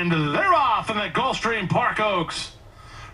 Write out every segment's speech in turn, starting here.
and they're off in the Gulfstream Park Oaks.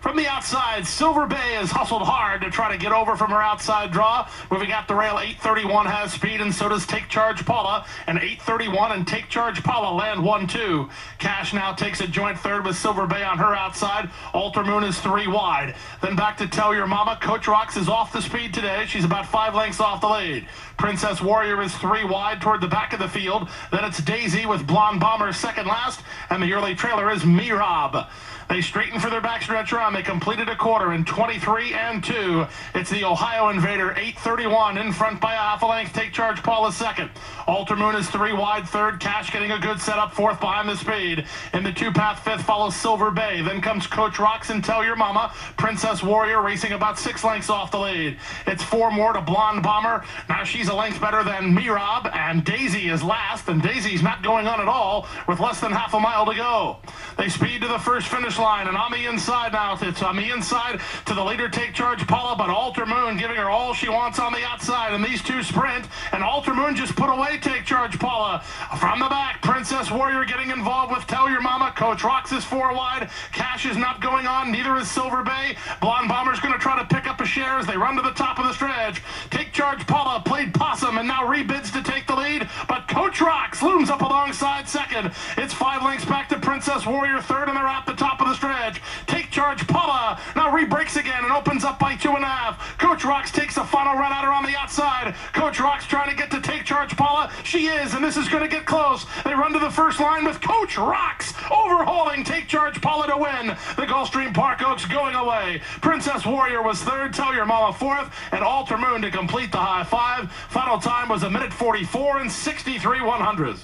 From the outside, Silver Bay has hustled hard to try to get over from her outside draw. Moving out the rail, 831 has speed, and so does Take Charge Paula. And 831 and Take Charge Paula land 1-2. Cash now takes a joint third with Silver Bay on her outside. Alter Moon is three wide. Then back to Tell Your Mama. Coach Rocks is off the speed today. She's about five lengths off the lead. Princess Warrior is three wide toward the back of the field. Then it's Daisy with Blonde Bomber second last. And the early trailer is Me Rob. They straighten for their backstretch run. They completed a quarter in 23 and 2. It's the Ohio Invader, 831 in front by a half a length. Take charge, Paul is second. Alter Moon is three wide third. Cash getting a good setup fourth behind the speed. In the two path fifth follows Silver Bay. Then comes Coach Rocks and Tell Your Mama. Princess Warrior racing about six lengths off the lead. It's four more to Blonde Bomber. Now she's a length better than Me Rob. And Daisy is last. And Daisy's not going on at all with less than half a mile to go. They speed to the first finish line, and on the inside now, it's on the inside to the leader, take charge, Paula, but Alter Moon giving her all she wants on the outside, and these two sprint, and Alter Moon just put away, take charge, Paula. From the back, Princess Warrior getting involved with Tell Your Mama, Coach Rocks is four wide, Cash is not going on, neither is Silver Bay. Blonde Bomber's going to try to pick up a share as they run to the top of the stretch. Take charge, Paula played possum and now rebids to take the lead, but Coach Rocks looms up alongside second. It's five lengths back to Princess Warrior third, and they're at the top of the stretch. Take charge, Paula. Now rebreaks again and opens up by two and a half. Coach Rocks takes a final run out on the outside. Coach Rocks trying to get to take charge, Paula. She is, and this is going to get close. They run to the first line with Coach Rocks overhauling take charge, Paula to win. The Gulfstream Park Oaks going away. Princess Warrior was third, Tell Your Mama fourth, and Alter Moon to complete the high five. Final time was a minute 44 and 63 one hundredths.